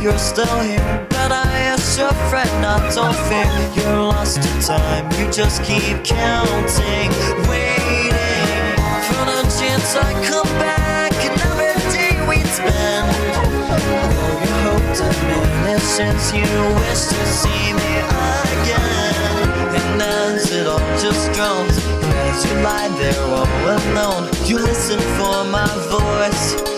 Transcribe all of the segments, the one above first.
you're still here. But I asked your friend not to fear. You're lost in time, you just keep counting, waiting for the chance I come back. Another day we'd spend. Oh, you hoped a minute since you wish to see me again. And as it all just drones, as you lie there all alone, you listen for my voice.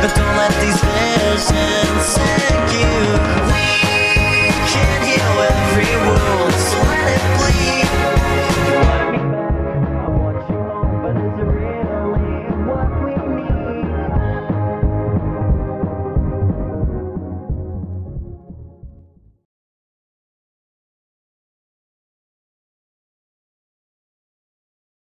But don't let these